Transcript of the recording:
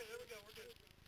good, we're good.